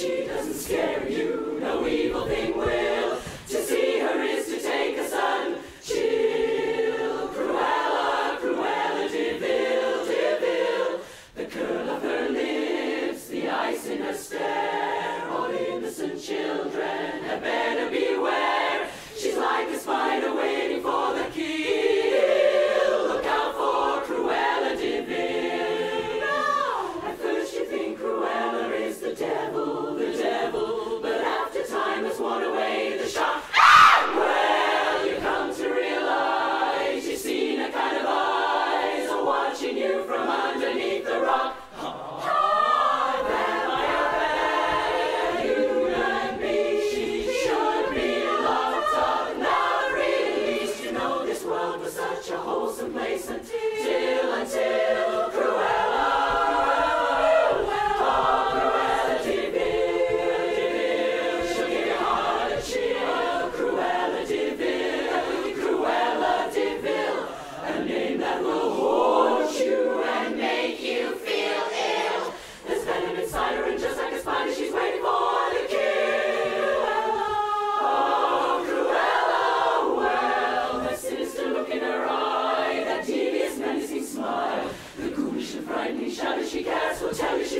she doesn't scare you, no evil thing will. To see her is to take a sun chill. Cruella, Cruella de The curl of her lips, the ice in her stare. All innocent children had better be watching you from underneath the rock. tell you.